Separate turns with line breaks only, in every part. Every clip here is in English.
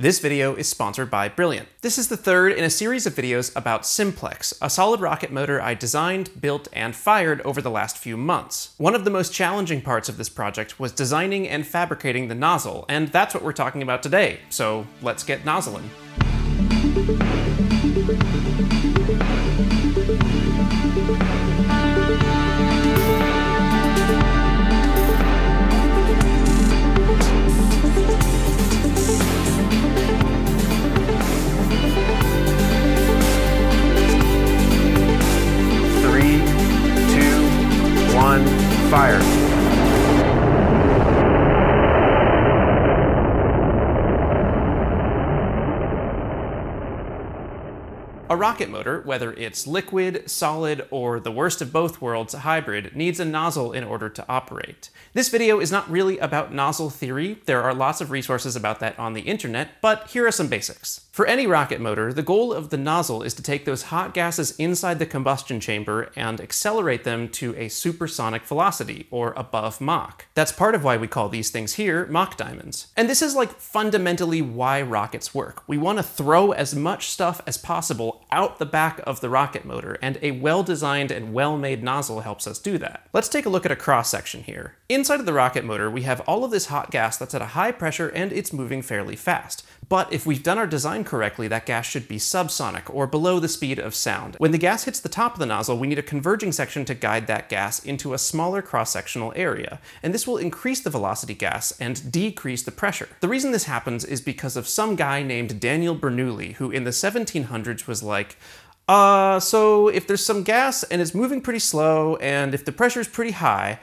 This video is sponsored by Brilliant. This is the third in a series of videos about Simplex, a solid rocket motor I designed, built, and fired over the last few months. One of the most challenging parts of this project was designing and fabricating the nozzle, and that's what we're talking about today, so let's get nozzling. Rocket motor, whether it's liquid, solid, or the worst of both worlds, a hybrid, needs a nozzle in order to operate. This video is not really about nozzle theory, there are lots of resources about that on the internet, but here are some basics. For any rocket motor, the goal of the nozzle is to take those hot gases inside the combustion chamber and accelerate them to a supersonic velocity, or above Mach. That's part of why we call these things here Mach diamonds. And this is like fundamentally why rockets work. We want to throw as much stuff as possible out the back of the rocket motor, and a well-designed and well-made nozzle helps us do that. Let's take a look at a cross-section here. Inside of the rocket motor, we have all of this hot gas that's at a high pressure and it's moving fairly fast. But if we've done our design correctly, that gas should be subsonic, or below the speed of sound. When the gas hits the top of the nozzle, we need a converging section to guide that gas into a smaller cross-sectional area, and this will increase the velocity gas and decrease the pressure. The reason this happens is because of some guy named Daniel Bernoulli, who in the 1700s was like, uh, so if there's some gas and it's moving pretty slow, and if the pressure is pretty high,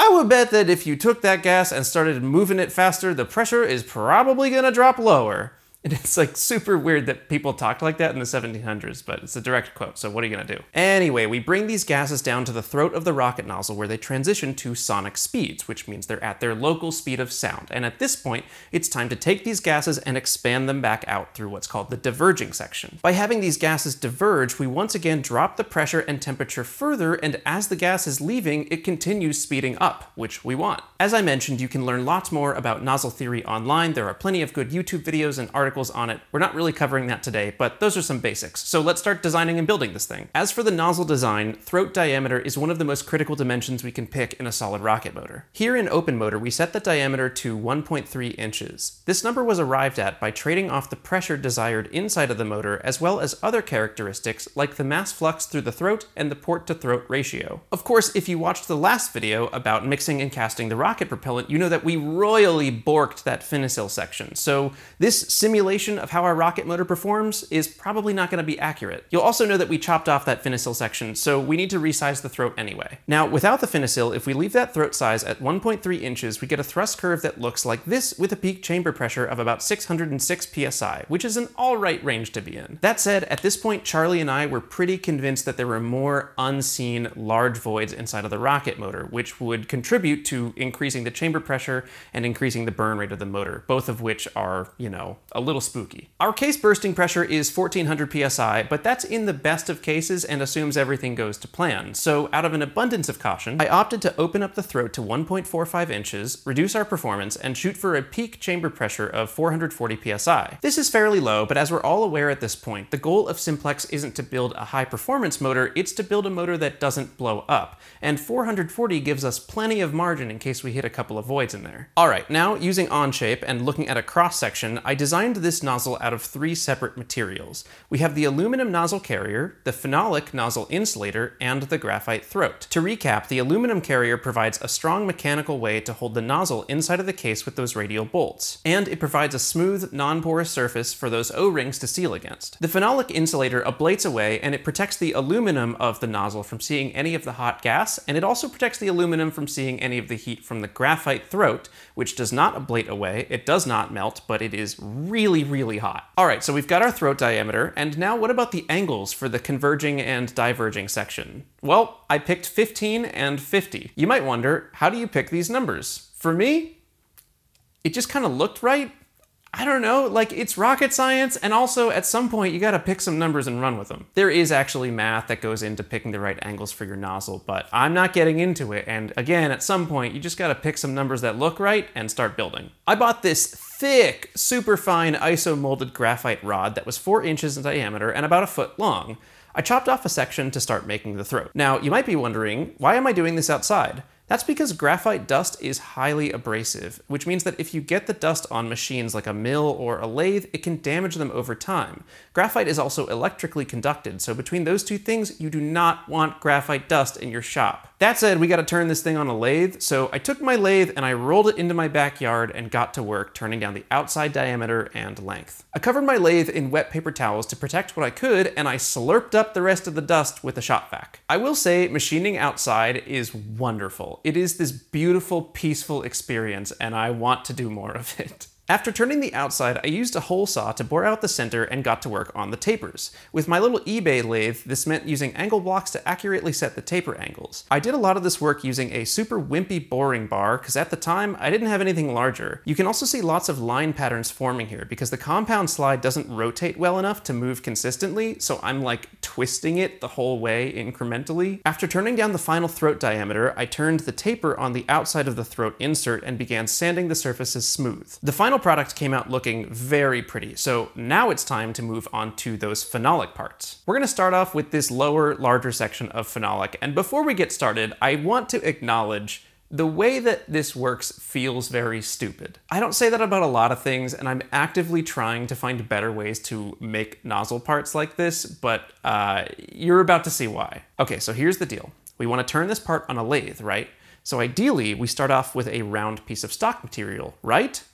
I would bet that if you took that gas and started moving it faster, the pressure is probably gonna drop lower. And it's like super weird that people talked like that in the 1700s, but it's a direct quote, so what are you gonna do? Anyway, we bring these gases down to the throat of the rocket nozzle where they transition to sonic speeds, which means they're at their local speed of sound. And at this point, it's time to take these gases and expand them back out through what's called the diverging section. By having these gases diverge, we once again drop the pressure and temperature further, and as the gas is leaving, it continues speeding up, which we want. As I mentioned, you can learn lots more about nozzle theory online. There are plenty of good YouTube videos and articles on it. We're not really covering that today, but those are some basics. So let's start designing and building this thing. As for the nozzle design, throat diameter is one of the most critical dimensions we can pick in a solid rocket motor. Here in openMotor, we set the diameter to 1.3 inches. This number was arrived at by trading off the pressure desired inside of the motor, as well as other characteristics like the mass flux through the throat and the port to throat ratio. Of course, if you watched the last video about mixing and casting the rocket propellant, you know that we royally borked that finocyl section. So this simulation of how our rocket motor performs is probably not going to be accurate. You'll also know that we chopped off that finocyl section, so we need to resize the throat anyway. Now, without the finocyl, if we leave that throat size at 1.3 inches, we get a thrust curve that looks like this with a peak chamber pressure of about 606 psi, which is an alright range to be in. That said, at this point, Charlie and I were pretty convinced that there were more unseen large voids inside of the rocket motor, which would contribute to increasing the chamber pressure and increasing the burn rate of the motor, both of which are, you know, a little spooky. Our case bursting pressure is 1400 psi, but that's in the best of cases and assumes everything goes to plan. So out of an abundance of caution, I opted to open up the throat to 1.45 inches, reduce our performance, and shoot for a peak chamber pressure of 440 psi. This is fairly low, but as we're all aware at this point, the goal of Simplex isn't to build a high performance motor, it's to build a motor that doesn't blow up. And 440 gives us plenty of margin in case we hit a couple of voids in there. All right, now using Onshape and looking at a cross section, I designed this nozzle out of three separate materials. We have the aluminum nozzle carrier, the phenolic nozzle insulator, and the graphite throat. To recap, the aluminum carrier provides a strong mechanical way to hold the nozzle inside of the case with those radial bolts, and it provides a smooth, non-porous surface for those O-rings to seal against. The phenolic insulator ablates away, and it protects the aluminum of the nozzle from seeing any of the hot gas, and it also protects the aluminum from seeing any of the heat from the graphite throat, which does not ablate away, it does not melt, but it is really, really really hot. All right, so we've got our throat diameter, and now what about the angles for the converging and diverging section? Well, I picked 15 and 50. You might wonder, how do you pick these numbers? For me, it just kind of looked right. I don't know, like it's rocket science, and also at some point you gotta pick some numbers and run with them. There is actually math that goes into picking the right angles for your nozzle, but I'm not getting into it, and again, at some point you just gotta pick some numbers that look right and start building. I bought this thick, super fine iso-molded graphite rod that was 4 inches in diameter and about a foot long. I chopped off a section to start making the throat. Now, you might be wondering, why am I doing this outside? That's because graphite dust is highly abrasive, which means that if you get the dust on machines like a mill or a lathe, it can damage them over time. Graphite is also electrically conducted, so between those two things, you do not want graphite dust in your shop. That said, we gotta turn this thing on a lathe, so I took my lathe and I rolled it into my backyard and got to work turning down the outside diameter and length. I covered my lathe in wet paper towels to protect what I could, and I slurped up the rest of the dust with a shop vac. I will say, machining outside is wonderful. It is this beautiful, peaceful experience, and I want to do more of it. After turning the outside, I used a hole saw to bore out the center and got to work on the tapers. With my little eBay lathe, this meant using angle blocks to accurately set the taper angles. I did a lot of this work using a super wimpy boring bar, because at the time, I didn't have anything larger. You can also see lots of line patterns forming here, because the compound slide doesn't rotate well enough to move consistently, so I'm like twisting it the whole way incrementally. After turning down the final throat diameter, I turned the taper on the outside of the throat insert and began sanding the surfaces smooth. The final final product came out looking very pretty, so now it's time to move on to those phenolic parts. We're gonna start off with this lower, larger section of phenolic, and before we get started, I want to acknowledge the way that this works feels very stupid. I don't say that about a lot of things, and I'm actively trying to find better ways to make nozzle parts like this, but uh, you're about to see why. Okay, so here's the deal. We want to turn this part on a lathe, right? So ideally, we start off with a round piece of stock material, right?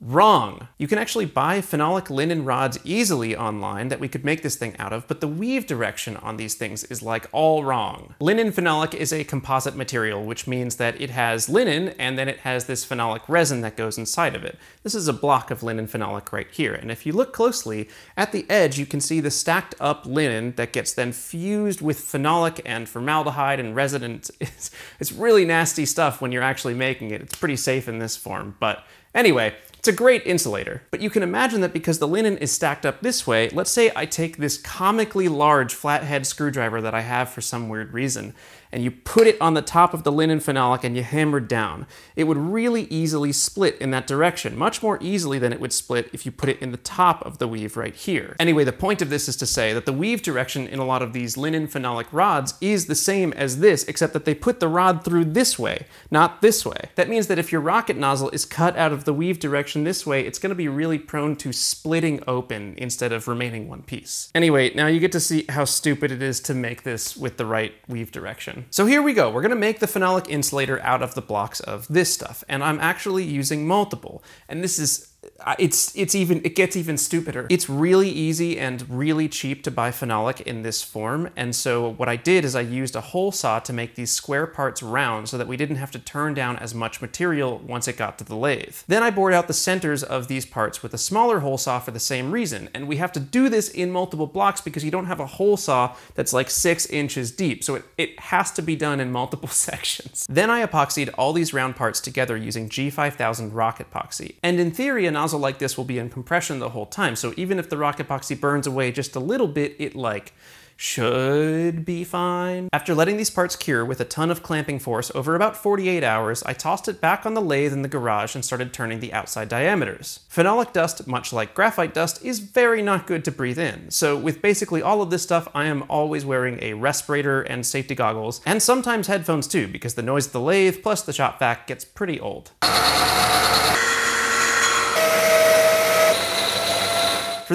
Wrong. You can actually buy phenolic linen rods easily online that we could make this thing out of, but the weave direction on these things is like all wrong. Linen phenolic is a composite material, which means that it has linen and then it has this phenolic resin that goes inside of it. This is a block of linen phenolic right here, and if you look closely, at the edge you can see the stacked up linen that gets then fused with phenolic and formaldehyde and resin. It's, it's really nasty stuff when you're actually making it. It's pretty safe in this form, but anyway, it's a great insulator, but you can imagine that because the linen is stacked up this way, let's say I take this comically large flathead screwdriver that I have for some weird reason, and you put it on the top of the linen phenolic and you hammer down, it would really easily split in that direction, much more easily than it would split if you put it in the top of the weave right here. Anyway, the point of this is to say that the weave direction in a lot of these linen phenolic rods is the same as this, except that they put the rod through this way, not this way. That means that if your rocket nozzle is cut out of the weave direction this way, it's gonna be really prone to splitting open instead of remaining one piece. Anyway, now you get to see how stupid it is to make this with the right weave direction. So here we go. We're gonna make the phenolic insulator out of the blocks of this stuff, and I'm actually using multiple. And this is it's it's even it gets even stupider. It's really easy and really cheap to buy phenolic in this form, and so what I did is I used a hole saw to make these square parts round so that we didn't have to turn down as much material once it got to the lathe. Then I bored out the centers of these parts with a smaller hole saw for the same reason, and we have to do this in multiple blocks because you don't have a hole saw that's like six inches deep, so it, it has to be done in multiple sections. Then I epoxied all these round parts together using G5000 RocketPoxy, and in theory, nozzle like this will be in compression the whole time. So even if the RocketPoxy burns away just a little bit, it like should be fine. After letting these parts cure with a ton of clamping force over about 48 hours, I tossed it back on the lathe in the garage and started turning the outside diameters. Phenolic dust, much like graphite dust, is very not good to breathe in, so with basically all of this stuff, I am always wearing a respirator and safety goggles, and sometimes headphones too, because the noise of the lathe plus the shop vac gets pretty old.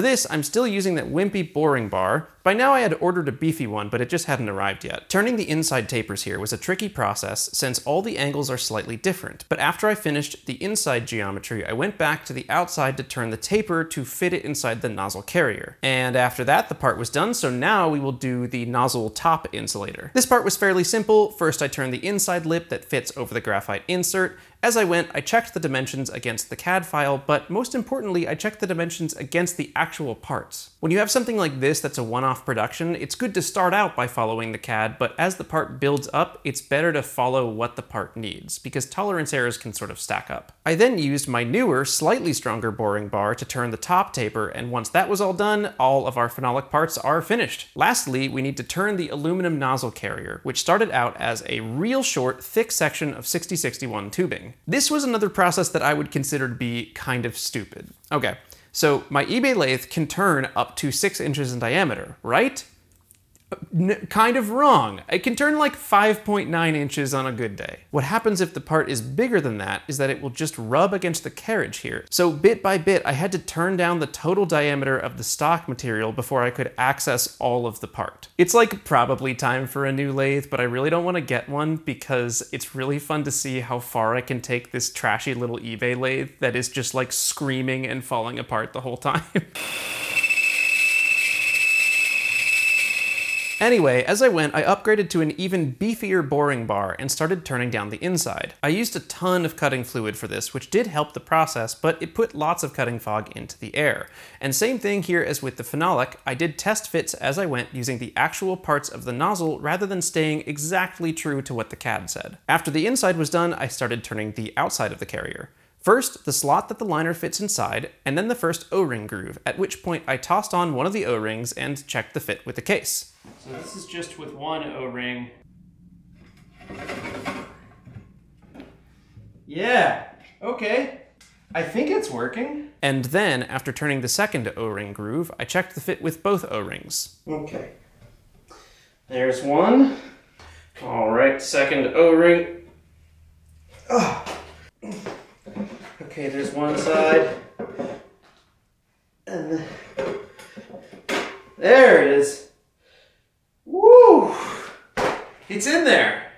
For this, I'm still using that wimpy boring bar. By now I had ordered a beefy one, but it just hadn't arrived yet. Turning the inside tapers here was a tricky process since all the angles are slightly different, but after I finished the inside geometry, I went back to the outside to turn the taper to fit it inside the nozzle carrier. And after that, the part was done, so now we will do the nozzle top insulator. This part was fairly simple. First, I turned the inside lip that fits over the graphite insert, as I went, I checked the dimensions against the CAD file, but most importantly, I checked the dimensions against the actual parts. When you have something like this that's a one-off one-off production, it's good to start out by following the CAD, but as the part builds up, it's better to follow what the part needs, because tolerance errors can sort of stack up. I then used my newer, slightly stronger boring bar to turn the top taper, and once that was all done, all of our phenolic parts are finished. Lastly, we need to turn the aluminum nozzle carrier, which started out as a real short, thick section of 6061 tubing. This was another process that I would consider to be kind of stupid. Okay, so my eBay lathe can turn up to six inches in diameter, right? Kind of wrong. It can turn like 5.9 inches on a good day. What happens if the part is bigger than that is that it will just rub against the carriage here. So bit by bit, I had to turn down the total diameter of the stock material before I could access all of the part. It's like probably time for a new lathe, but I really don't want to get one because it's really fun to see how far I can take this trashy little eBay lathe that is just like screaming and falling apart the whole time. Anyway, as I went, I upgraded to an even beefier boring bar and started turning down the inside. I used a ton of cutting fluid for this, which did help the process, but it put lots of cutting fog into the air. And same thing here as with the phenolic, I did test fits as I went using the actual parts of the nozzle rather than staying exactly true to what the CAD said. After the inside was done, I started turning the outside of the carrier. First, the slot that the liner fits inside, and then the first O-ring groove, at which point I tossed on one of the O-rings and checked the fit with the case. So this is just with one O-ring. Yeah, okay. I think it's working. And then, after turning the second O-ring groove, I checked the fit with both O-rings. Okay. There's one. All right, second O-ring. Oh. Okay, there's one side. And there it is. Woo! It's in there.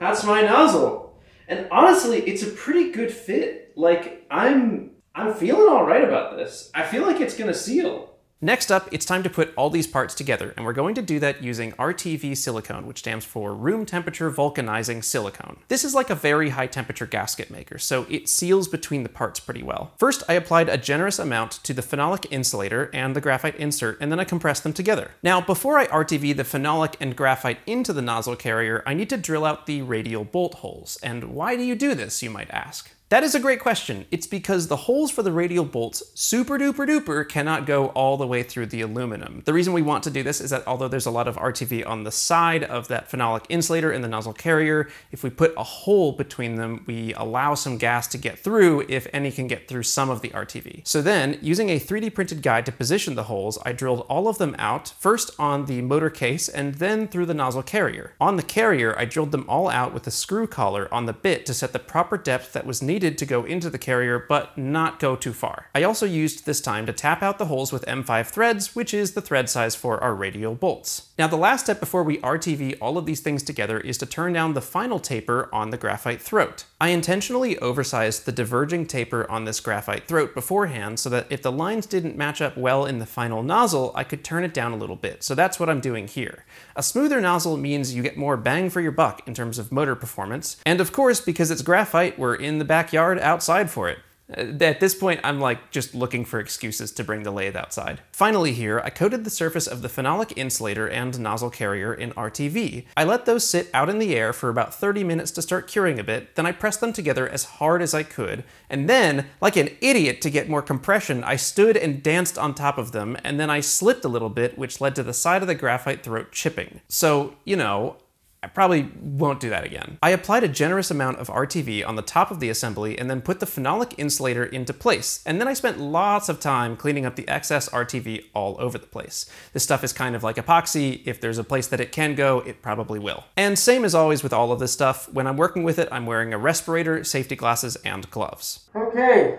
That's my nozzle. And honestly, it's a pretty good fit. Like, I'm I'm feeling all right about this. I feel like it's gonna seal. Next up, it's time to put all these parts together, and we're going to do that using RTV silicone, which stands for room temperature vulcanizing silicone. This is like a very high temperature gasket maker, so it seals between the parts pretty well. First, I applied a generous amount to the phenolic insulator and the graphite insert, and then I compressed them together. Now, before I RTV the phenolic and graphite into the nozzle carrier, I need to drill out the radial bolt holes. And why do you do this, you might ask? That is a great question. It's because the holes for the radial bolts, super duper duper, cannot go all the way through the aluminum. The reason we want to do this is that although there's a lot of RTV on the side of that phenolic insulator in the nozzle carrier, if we put a hole between them, we allow some gas to get through if any can get through some of the RTV. So then, using a 3D printed guide to position the holes, I drilled all of them out, first on the motor case and then through the nozzle carrier. On the carrier, I drilled them all out with a screw collar on the bit to set the proper depth that was needed needed to go into the carrier, but not go too far. I also used this time to tap out the holes with M5 threads, which is the thread size for our radial bolts. Now the last step before we RTV all of these things together is to turn down the final taper on the graphite throat. I intentionally oversized the diverging taper on this graphite throat beforehand so that if the lines didn't match up well in the final nozzle, I could turn it down a little bit. So that's what I'm doing here. A smoother nozzle means you get more bang for your buck in terms of motor performance. And of course, because it's graphite, we're in the back backyard outside for it. Uh, at this point, I'm like just looking for excuses to bring the lathe outside. Finally here, I coated the surface of the phenolic insulator and nozzle carrier in RTV. I let those sit out in the air for about 30 minutes to start curing a bit, then I pressed them together as hard as I could, and then, like an idiot to get more compression, I stood and danced on top of them, and then I slipped a little bit, which led to the side of the graphite throat chipping. So, you know, I probably won't do that again. I applied a generous amount of RTV on the top of the assembly and then put the phenolic insulator into place, and then I spent lots of time cleaning up the excess RTV all over the place. This stuff is kind of like epoxy, if there's a place that it can go, it probably will. And same as always with all of this stuff, when I'm working with it, I'm wearing a respirator, safety glasses, and gloves.
Okay,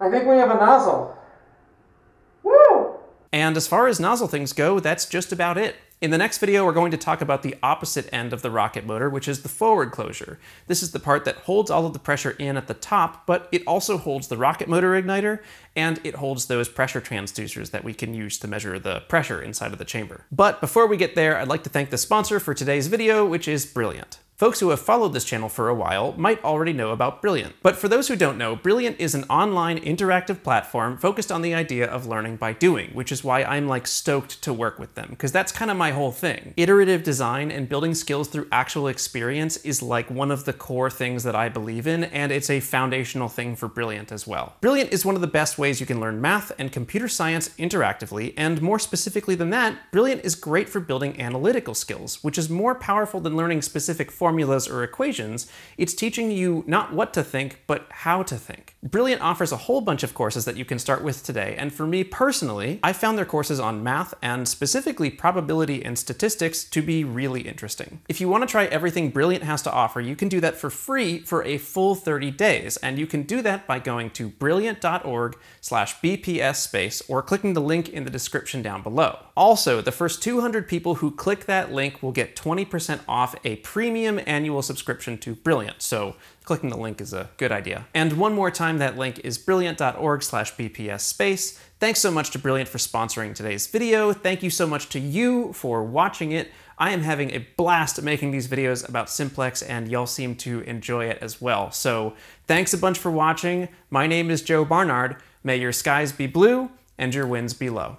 I think we have a nozzle. Woo!
And as far as nozzle things go, that's just about it. In the next video, we're going to talk about the opposite end of the rocket motor, which is the forward closure. This is the part that holds all of the pressure in at the top, but it also holds the rocket motor igniter, and it holds those pressure transducers that we can use to measure the pressure inside of the chamber. But before we get there, I'd like to thank the sponsor for today's video, which is Brilliant. Folks who have followed this channel for a while might already know about Brilliant. But for those who don't know, Brilliant is an online interactive platform focused on the idea of learning by doing, which is why I'm like stoked to work with them, because that's kind of my whole thing. Iterative design and building skills through actual experience is like one of the core things that I believe in, and it's a foundational thing for Brilliant as well. Brilliant is one of the best ways you can learn math and computer science interactively, and more specifically than that, Brilliant is great for building analytical skills, which is more powerful than learning specific formulas or equations. It's teaching you not what to think, but how to think. Brilliant offers a whole bunch of courses that you can start with today, and for me personally, I found their courses on math and specifically probability and statistics to be really interesting. If you want to try everything Brilliant has to offer, you can do that for free for a full 30 days, and you can do that by going to brilliant.org slash bps space or clicking the link in the description down below. Also, the first 200 people who click that link will get 20% off a premium annual subscription to Brilliant, so clicking the link is a good idea. And one more time, that link is brilliant.org slash bps space. Thanks so much to Brilliant for sponsoring today's video. Thank you so much to you for watching it. I am having a blast making these videos about simplex and y'all seem to enjoy it as well. So thanks a bunch for watching. My name is Joe Barnard. May your skies be blue and your winds be low.